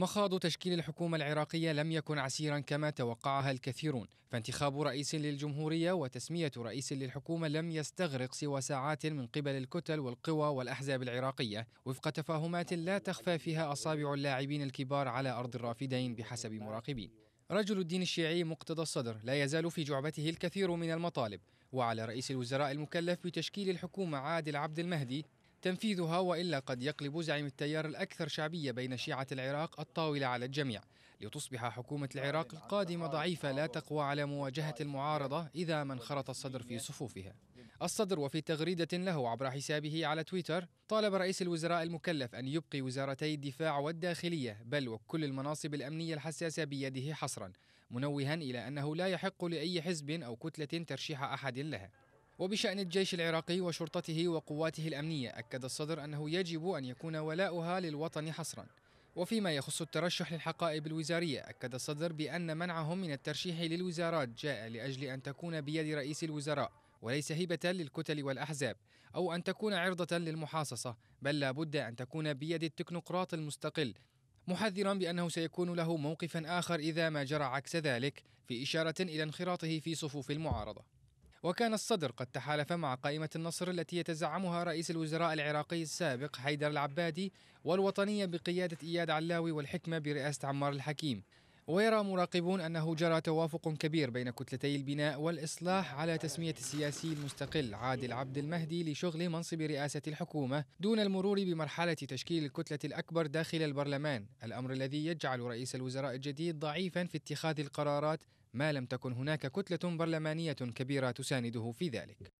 مخاض تشكيل الحكومة العراقية لم يكن عسيرا كما توقعها الكثيرون فانتخاب رئيس للجمهورية وتسمية رئيس للحكومة لم يستغرق سوى ساعات من قبل الكتل والقوى والأحزاب العراقية وفق تفاهمات لا تخفى فيها أصابع اللاعبين الكبار على أرض الرافدين بحسب مراقبين. رجل الدين الشيعي مقتدى الصدر لا يزال في جعبته الكثير من المطالب وعلى رئيس الوزراء المكلف بتشكيل الحكومة عادل عبد المهدي تنفيذها وإلا قد يقلب زعيم التيار الأكثر شعبية بين شيعة العراق الطاولة على الجميع لتصبح حكومة العراق القادمه ضعيفة لا تقوى على مواجهة المعارضة إذا ما انخرط الصدر في صفوفها. الصدر وفي تغريدة له عبر حسابه على تويتر طالب رئيس الوزراء المكلف أن يبقي وزارتي الدفاع والداخلية بل وكل المناصب الأمنية الحساسة بيده حصرا منوها إلى أنه لا يحق لأي حزب أو كتلة ترشيح أحد لها. وبشأن الجيش العراقي وشرطته وقواته الأمنية أكد الصدر أنه يجب أن يكون ولاؤها للوطن حصرا. وفيما يخص الترشح للحقائب الوزارية أكد الصدر بأن منعهم من الترشيح للوزارات جاء لأجل أن تكون بيد رئيس الوزراء وليس هبة للكتل والأحزاب أو أن تكون عرضة للمحاصصة بل لا بد أن تكون بيد التكنوقراط المستقل محذرا بأنه سيكون له موقفا آخر إذا ما جرى عكس ذلك في إشارة إلى انخراطه في صفوف المعارضة. وكان الصدر قد تحالف مع قائمة النصر التي يتزعمها رئيس الوزراء العراقي السابق حيدر العبادي والوطنية بقيادة إياد علاوي والحكمة برئاسة عمار الحكيم. ويرى مراقبون أنه جرى توافق كبير بين كتلتي البناء والإصلاح على تسمية السياسي المستقل عادل عبد المهدي لشغل منصب رئاسة الحكومة دون المرور بمرحلة تشكيل الكتلة الأكبر داخل البرلمان الأمر الذي يجعل رئيس الوزراء الجديد ضعيفا في اتخاذ القرارات ما لم تكن هناك كتلة برلمانية كبيرة تسانده في ذلك.